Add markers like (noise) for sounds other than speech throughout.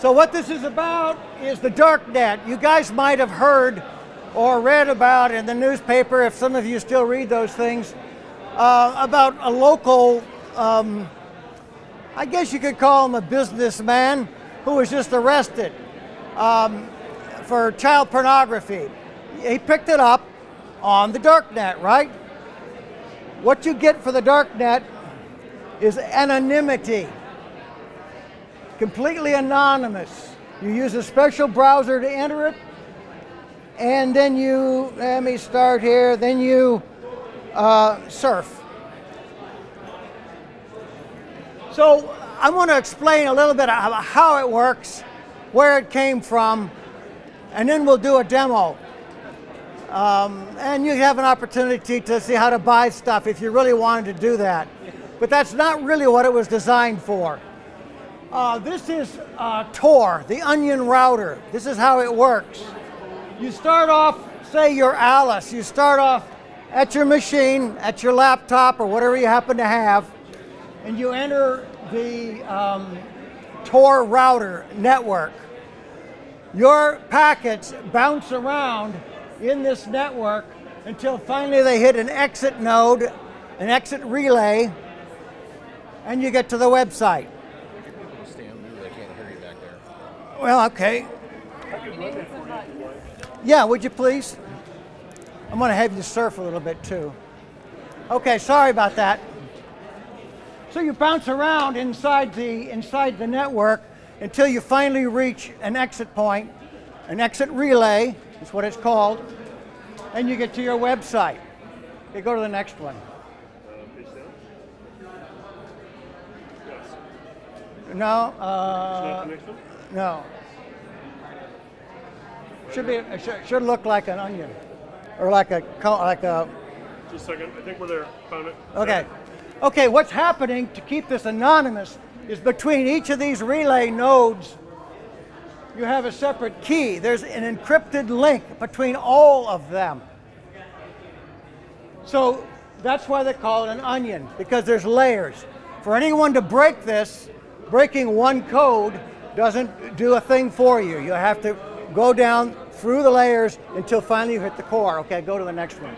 So what this is about is the dark net. You guys might have heard or read about in the newspaper, if some of you still read those things, uh, about a local, um, I guess you could call him a businessman, who was just arrested um, for child pornography. He picked it up on the dark net, right? What you get for the dark net is anonymity, completely anonymous. You use a special browser to enter it, and then you, let me start here, then you uh, surf. So I want to explain a little bit about how it works, where it came from, and then we'll do a demo. Um, and you have an opportunity to see how to buy stuff if you really wanted to do that. But that's not really what it was designed for. Uh, this is uh, Tor, the onion router. This is how it works. You start off, say you're Alice, you start off at your machine, at your laptop, or whatever you happen to have, and you enter the um, Tor router network. Your packets bounce around in this network until finally they hit an exit node, an exit relay, and you get to the website. Well, okay. Yeah, would you please? I'm going to have you surf a little bit too. Okay, sorry about that. So you bounce around inside the inside the network until you finally reach an exit point, an exit relay is what it's called, and you get to your website. Okay, go to the next one. No, uh, no. Should be should, should look like an onion, or like a like a. Just a second. I think we're there. Found it. Okay, okay. What's happening to keep this anonymous is between each of these relay nodes. You have a separate key. There's an encrypted link between all of them. So that's why they call it an onion because there's layers. For anyone to break this, breaking one code doesn't do a thing for you. You have to go down through the layers until finally you hit the core. Okay, go to the next one.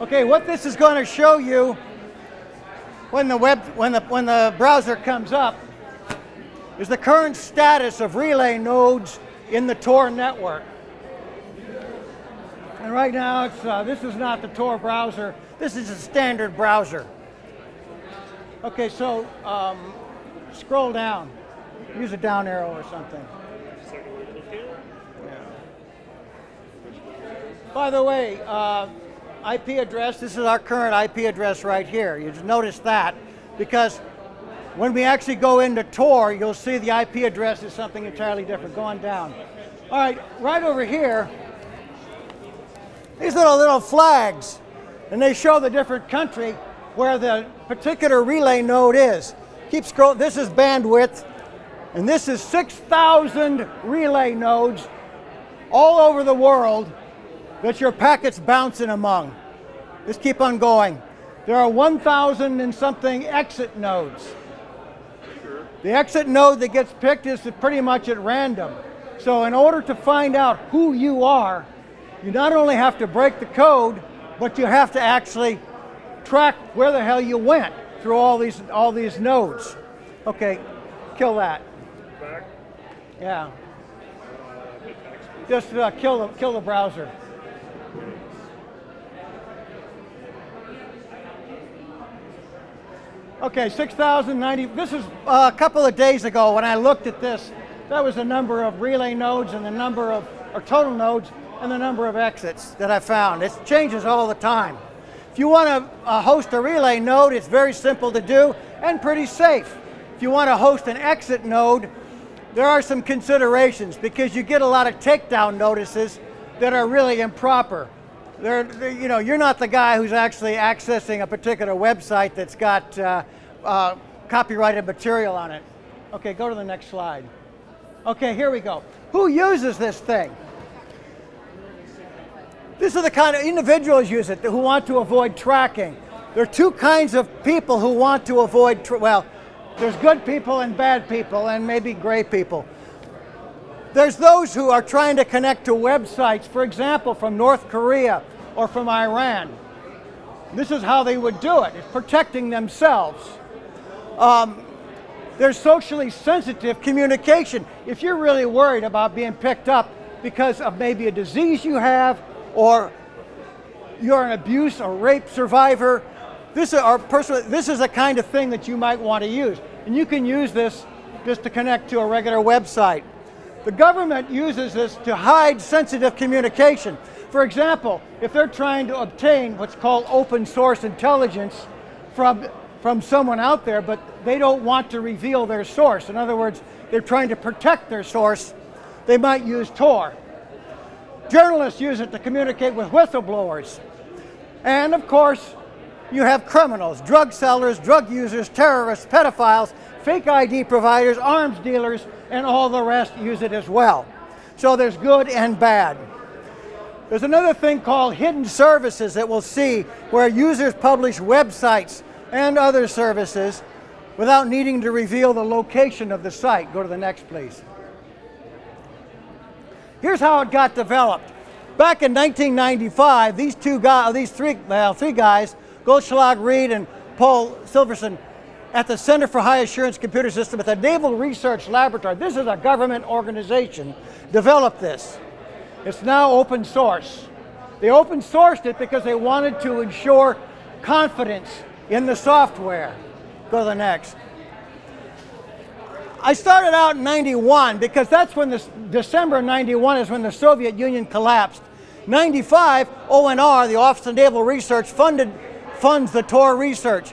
Okay, what this is going to show you when the web when the when the browser comes up is the current status of relay nodes in the Tor network. And right now, it's uh, this is not the Tor browser. This is a standard browser. Okay, so um, scroll down. Use a down arrow or something. By the way, uh, IP address, this is our current IP address right here. You notice that because when we actually go into Tor, you'll see the IP address is something entirely different. Go on down. All right, right over here, these little little flags, and they show the different country where the particular relay node is. Keep scrolling. This is bandwidth, and this is 6,000 relay nodes all over the world that your packets bouncing among. Just keep on going. There are 1,000 and something exit nodes. The exit node that gets picked is pretty much at random. So in order to find out who you are, you not only have to break the code, but you have to actually track where the hell you went through all these all these nodes. Okay, kill that. Yeah. Just uh, kill the kill the browser. Okay, 6,090. This is a couple of days ago when I looked at this. That was the number of relay nodes and the number of, or total nodes and the number of exits that I found. It changes all the time. If you want to uh, host a relay node, it's very simple to do and pretty safe. If you want to host an exit node, there are some considerations because you get a lot of takedown notices that are really improper. They're, you know, you're not the guy who's actually accessing a particular website that's got uh, uh, copyrighted material on it. Okay, go to the next slide. Okay, here we go. Who uses this thing? These are the kind of individuals use it who want to avoid tracking. There are two kinds of people who want to avoid, well, there's good people and bad people and maybe gray people. There's those who are trying to connect to websites, for example, from North Korea or from Iran. This is how they would do it, it's protecting themselves. Um, there's socially sensitive communication. If you're really worried about being picked up because of maybe a disease you have or you're an abuse or rape survivor, this is, or person, this is the kind of thing that you might want to use. And you can use this just to connect to a regular website. The government uses this to hide sensitive communication. For example, if they're trying to obtain what's called open source intelligence from, from someone out there, but they don't want to reveal their source. In other words, they're trying to protect their source, they might use Tor. Journalists use it to communicate with whistleblowers. And of course, you have criminals, drug sellers, drug users, terrorists, pedophiles, fake ID providers, arms dealers, and all the rest use it as well. So there's good and bad. There's another thing called hidden services that we'll see where users publish websites and other services without needing to reveal the location of the site. Go to the next, please. Here's how it got developed. Back in 1995, these two guys, these three, well, three guys, Goldschlag, Reed, and Paul Syverson, at the Center for High Assurance Computer System at the Naval Research Laboratory. This is a government organization, developed this. It's now open source. They open sourced it because they wanted to ensure confidence in the software. Go to the next. I started out in 91 because that's when this December 91 is when the Soviet Union collapsed. 95, ONR, the Office of Naval Research, funded funds the Tor research.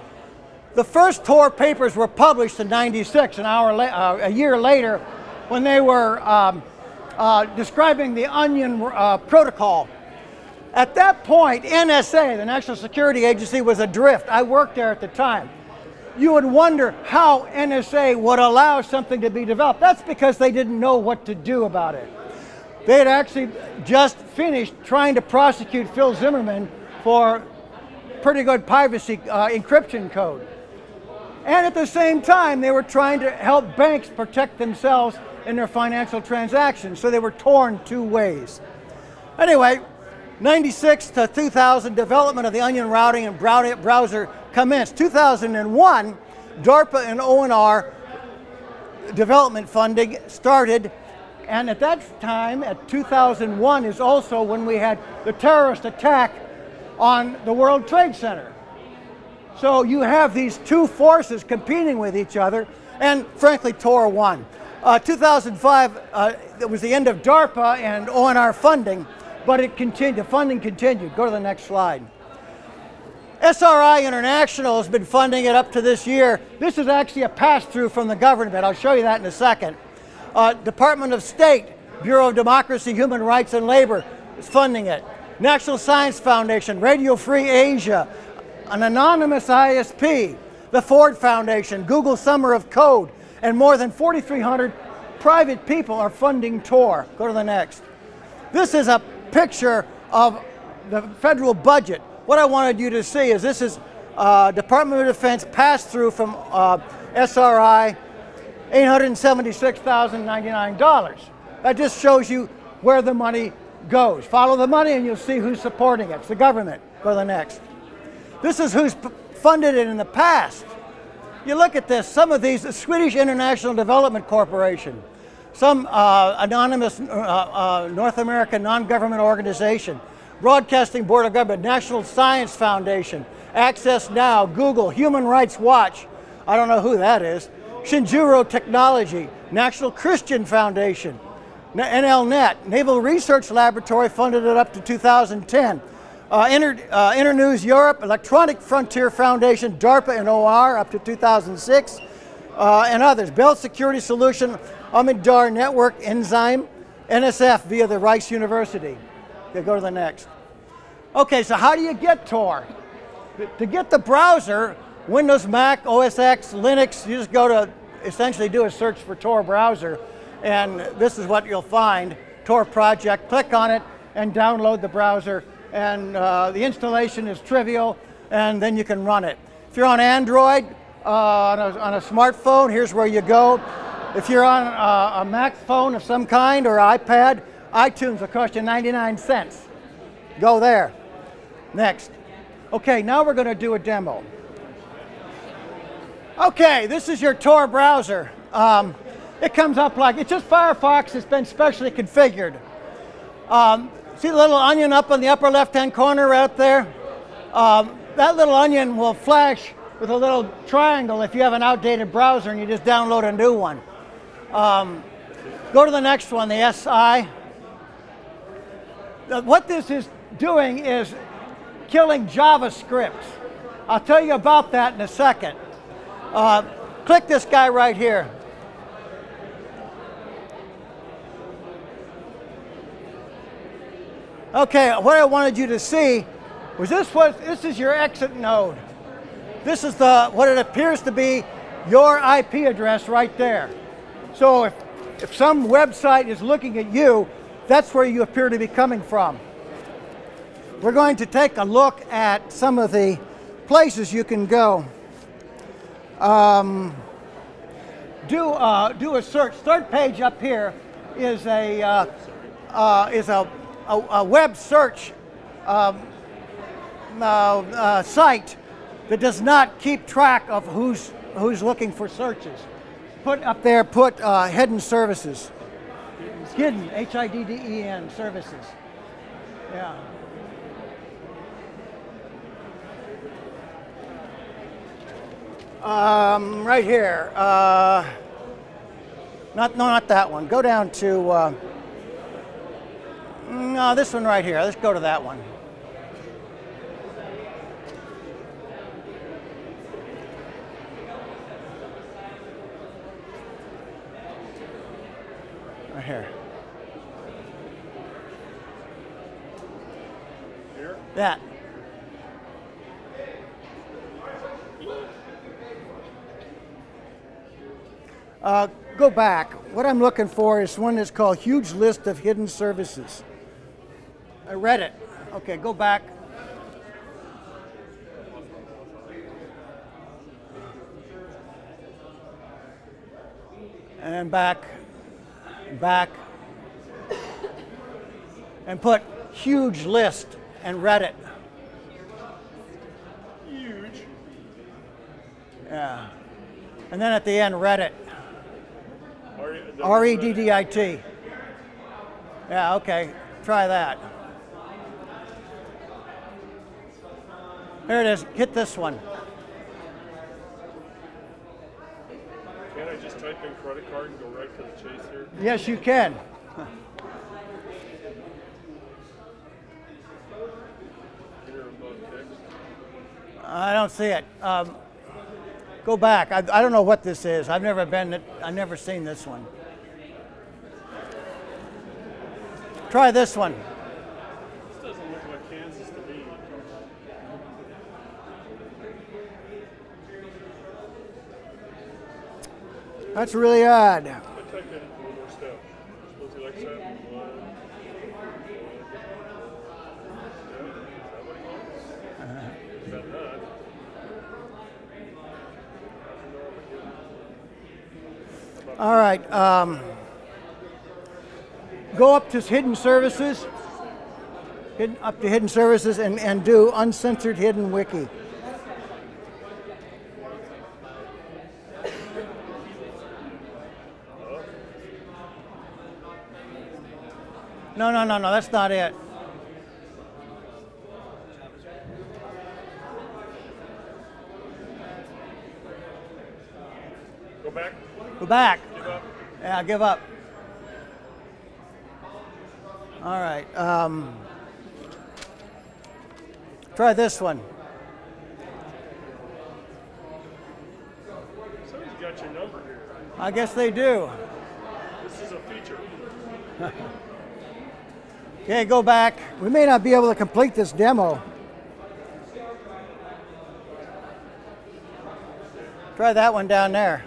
The first Tor papers were published in 96, an hour uh, a year later, when they were um, uh, describing the Onion uh, Protocol. At that point, NSA, the National Security Agency, was adrift. I worked there at the time. You would wonder how NSA would allow something to be developed. That's because they didn't know what to do about it. They had actually just finished trying to prosecute Phil Zimmermann for pretty good privacy uh, encryption code. And at the same time, they were trying to help banks protect themselves in their financial transactions. So they were torn two ways. Anyway, 96 to 2000, development of the Onion routing and browser commenced. 2001, DARPA and ONR development funding started. And at that time, at 2001, is also when we had the terrorist attack on the World Trade Center. So you have these two forces competing with each other, and frankly, Tor won. Uh, 2005, uh, it was the end of DARPA and ONR funding, but it continued, the funding continued. Go to the next slide. SRI International has been funding it up to this year. This is actually a pass-through from the government. I'll show you that in a second. Uh, Department of State, Bureau of Democracy, Human Rights and Labor is funding it. National Science Foundation, Radio Free Asia, an anonymous ISP, the Ford Foundation, Google Summer of Code, and more than 4,300 private people are funding Tor. Go to the next. This is a picture of the federal budget. What I wanted you to see is this is uh, Department of Defense pass through from uh, SRI, $876,099. That just shows you where the money goes. Follow the money and you'll see who's supporting it. It's the government. Go to the next. This is who's funded it in the past. You look at this, some of these, the Swedish International Development Corporation, some uh, anonymous uh, uh, North American non-government organization, Broadcasting Board of Government, National Science Foundation, Access Now, Google, Human Rights Watch, I don't know who that is, Shinjiru Technology, National Christian Foundation, NLNet, Naval Research Laboratory funded it up to 2010. Uh, Inter, uh, Internews Europe, Electronic Frontier Foundation, DARPA and OR up to 2006, uh, and others. Bell Security Solution, Omidyar Network, Enzyme, NSF via the Rice University. Okay, go to the next. Okay, so how do you get Tor? To get the browser, Windows, Mac, OS X, Linux, you just go to essentially do a search for Tor browser, and this is what you'll find, Tor project. Click on it and download the browser and uh, the installation is trivial, and then you can run it. If you're on Android, uh, on, a, on, a, smartphone, here's where you go. If you're on a, a Mac phone of some kind or iPad, iTunes will cost you 99 cents. Go there. Next. Okay, now we're going to do a demo. Okay, this is your Tor browser. Um, it comes up like it's just Firefox. It's been specially configured. Um, see the little onion up in the upper left-hand corner right there? Um, that little onion will flash with a little triangle if you have an outdated browser and you just download a new one. Um, go to the next one, the SI. What this is doing is killing JavaScript. I'll tell you about that in a second. Uh, click this guy right here. Okay, what I wanted you to see was this was this is your exit node. This is the what it appears to be your IP address right there. So if, if some website is looking at you, that's where you appear to be coming from. We're going to take a look at some of the places you can go. Um, do, uh, do a search. Third page up here is a, uh, uh, is a, a, a, web search um, uh, uh, site that does not keep track of who's, who's looking for searches. Put up there, put uh, hidden services. Hidden, H-I-D-D-E-N, services. Yeah. Um, right here. Uh, not, no, not that one. Go down to, uh, no, this one right here. Let's go to that one. Right here. Here? That. Uh, go back. What I'm looking for is one that's called Huge List of Hidden Services. I read it. Okay, go back. And back, back, and put huge list and Reddit. Huge. Yeah. And then at the end, read it. Reddit. R-E- R E D D I T. Yeah, okay. Try that. There it is. Hit this one. Can't I just type in credit card and go right to the chase here? Yes, you can. Here above text. I don't see it. Um, go back. I, I don't know what this is. I've never been. I've never seen this one. Try this one. This doesn't look like Kansas to me. That's really odd. I type in one more step. Suppose he likes that. One. one. Yeah, is that what he wants? really odd. All right. Um, go up to hidden services. Hidden, up to hidden services and, and do uncensored hidden wiki. No, no, no, no, that's not it. Go back. Go back. Give up. Yeah, give up. All right. Um, try this one. Somebody's got your number here. I guess they do. This is a feature. (laughs) Okay, go back. We may not be able to complete this demo. Try that one down there.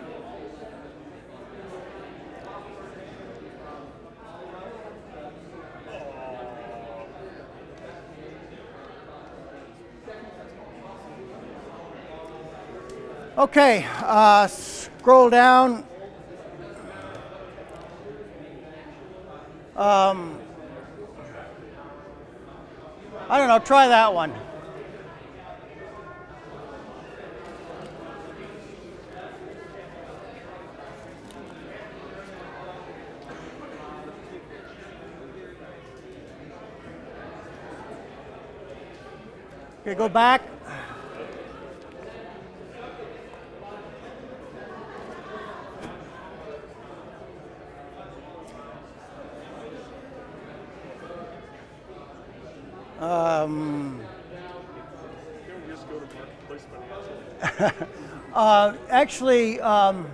Okay, uh, scroll down. Um, I don't know, try that one. Okay, go back. Um, (laughs) uh, actually, um,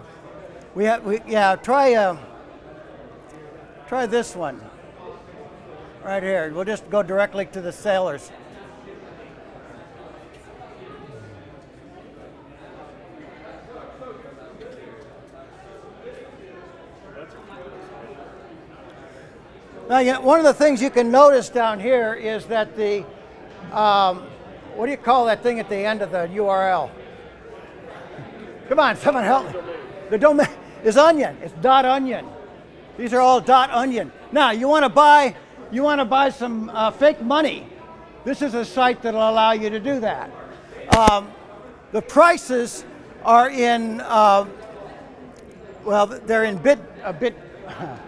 we have, we, yeah, try, uh, try this one. Right here. We'll just go directly to the sailors. Now, you know, one of the things you can notice down here is that the, um, what do you call that thing at the end of the URL? Come on, someone help me. The domain is onion. It's dot onion. These are all dot onion. Now, you want to buy, you want to buy some uh, fake money. This is a site that'll allow you to do that. Um, the prices are in, uh, well, they're in bit, a bit. (laughs)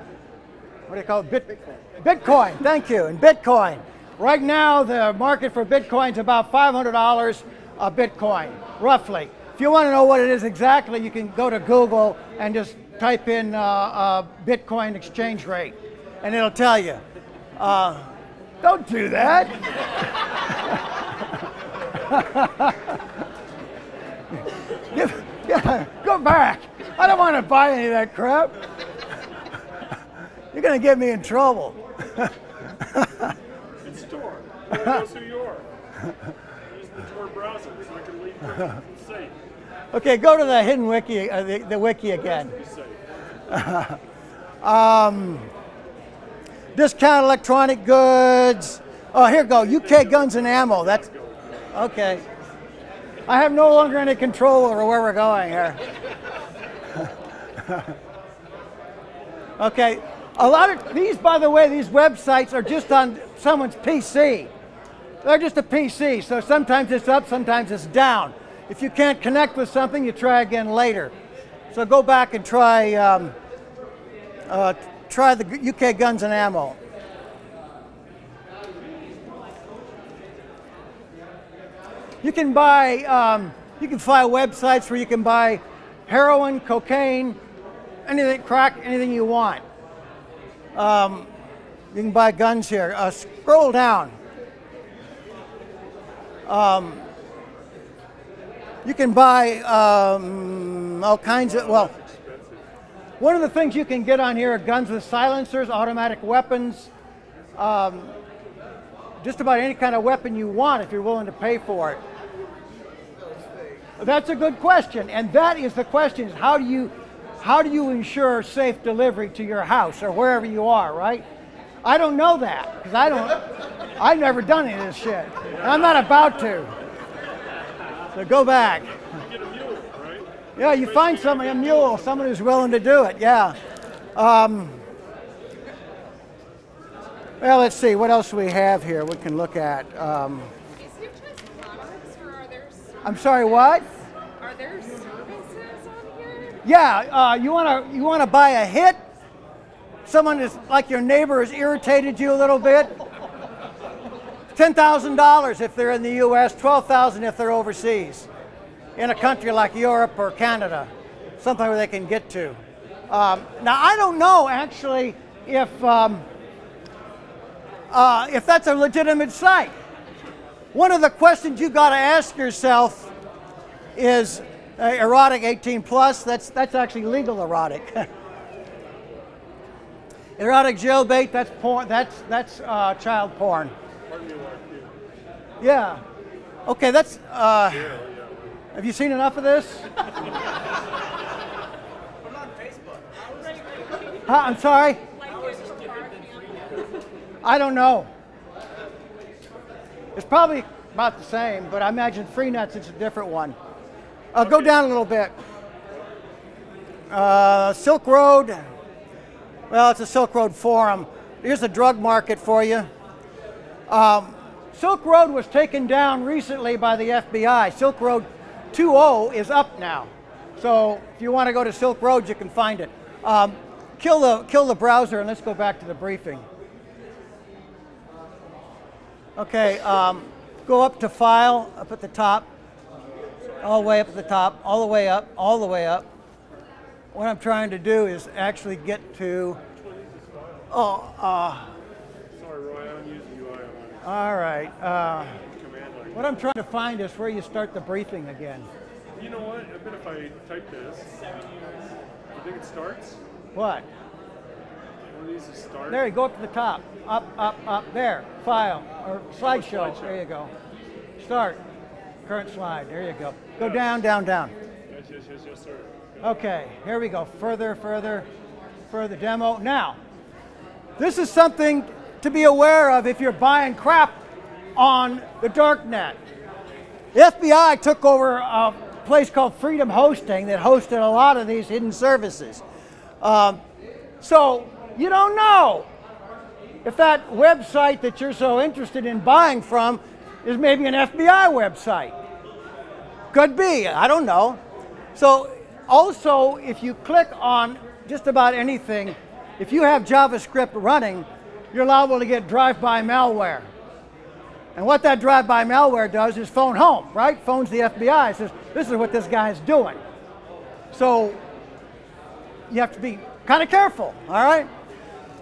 what do you call it? Bit, Bitcoin. Thank you. And Bitcoin. Right now, the market for Bitcoin is about $500 a Bitcoin, roughly. If you want to know what it is exactly, you can go to Google and just type in uh, uh, Bitcoin exchange rate, and it'll tell you. Uh, don't do that. (laughs) Yeah, (laughs) go back. I don't want to buy any of that crap. You're going to get me in trouble. (laughs) It's Tor. It knows who you are. Use the Tor browser so I can leave it's safe. Okay, go to the hidden wiki, uh, the, the wiki again. Safe. (laughs) Discount electronic goods. Oh, here go. UK guns and ammo. That's okay. I have no longer any control over where we're going here. (laughs) okay. A lot of these, by the way, these websites are just on someone's PC. They're just a PC, so sometimes it's up, sometimes it's down. If you can't connect with something, you try again later. So go back and try um, uh, try the UK guns and ammo. You can buy, um, you can find websites where you can buy heroin, cocaine, anything, crack, anything you want. Um, you can buy guns here. Uh, scroll down. Um, you can buy um, all kinds of, well, one of the things you can get on here are guns with silencers, automatic weapons, um, just about any kind of weapon you want if you're willing to pay for it. That's a good question, and that is the question: is how do you how do you ensure safe delivery to your house or wherever you are? Right? I don't know that because I don't. I've never done any of this shit. And I'm not about to. So go back. Get a mule, right? Yeah, you find somebody, a mule, someone who's willing to do it. Yeah. Um, well, let's see. What else do we have here? We can look at. Um, Is your choice anonymous or are there I'm sorry. What? are there services on here? Yeah. Uh, you wanna you wanna buy a hit? Someone is like your neighbor has irritated you a little bit. Ten thousand dollars if they're in the U.S. Twelve thousand if they're overseas, in a country like Europe or Canada, something where they can get to. Um, now I don't know actually if um, uh, if that's a legitimate site. One of the questions you got to ask yourself is uh, erotic 18 plus. That's that's actually legal erotic. (laughs) erotic jailbait. That's porn. That's that's uh, child porn. Yeah. Okay. That's. Uh, have you seen enough of this? (laughs) Huh, I'm sorry. I don't know. It's probably about the same, but I imagine FreeNets it's a different one. Uh, go down a little bit. Uh, Silk Road. Well, it's a Silk Road forum. here's the drug market for you. Um, Silk Road was taken down recently by the FBI. Silk Road 2.0 is up now. So if you want to go to Silk Road, you can find it. Um, kill, the, kill the browser and let's go back to the briefing. Okay, um, go up to File, up at the top, all the way up at the top, all the way up, all the way up. What I'm trying to do is actually get to, oh, uh, Sorry, Roy, I'm using UI on my all right. Uh, command line. what I'm trying to find is where you start the briefing again. You know what? I bet if I type this, you think it starts? What? One of these is start. There you go up to the top. Up, up, up. There. File or slideshow. slideshow. There you go. Start. Current slide. There you go. Go down, down, down. Yes, yes, yes, yes, sir. Okay, here we go. Further, further, further demo. Now, this is something to be aware of if you're buying crap on the dark net. The FBI took over a place called Freedom Hosting that hosted a lot of these hidden services. Um, so you don't know if that website that you're so interested in buying from is maybe an FBI website. Could be, I don't know. So, also, if you click on just about anything, if you have JavaScript running, you're liable to get drive by malware. And what that drive by malware does is phone home, right? Phones the FBI, says, This is what this guy's doing. So, you have to be kind of careful, all right?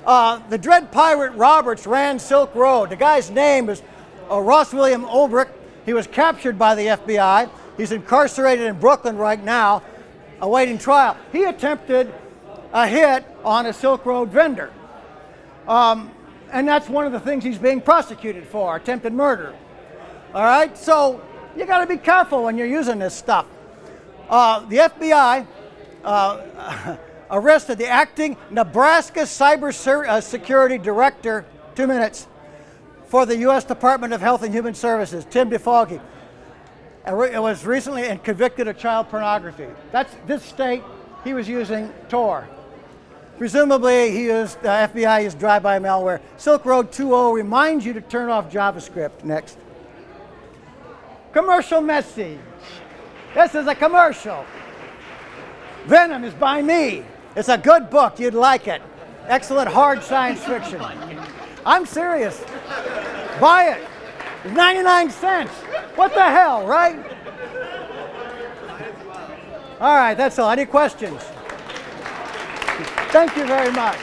Uh, the Dread Pirate Roberts ran Silk Road. The guy's name is uh, Ross William Ulbricht. He was captured by the FBI. He's incarcerated in Brooklyn right now, awaiting trial. He attempted a hit on a Silk Road vendor. Um, and that's one of the things he's being prosecuted for attempted murder. All right? So you got to be careful when you're using this stuff. Uh, the FBI uh, (laughs) arrested the acting Nebraska Cyber uh, Security Director, two minutes, for the U.S. Department of Health and Human Services, Tim DeFoggi. It was recently convicted of child pornography. That's this state. He was using Tor. Presumably, he used uh, FBI used drive-by malware. Silk Road 2.0 reminds you to turn off JavaScript. Next. Commercial message. This is a commercial. Venom is by me. It's a good book. You'd like it. Excellent hard science fiction. I'm serious. Buy it. It's 99 cents. What the hell, right? All right, that's all. Any questions? Thank you very much.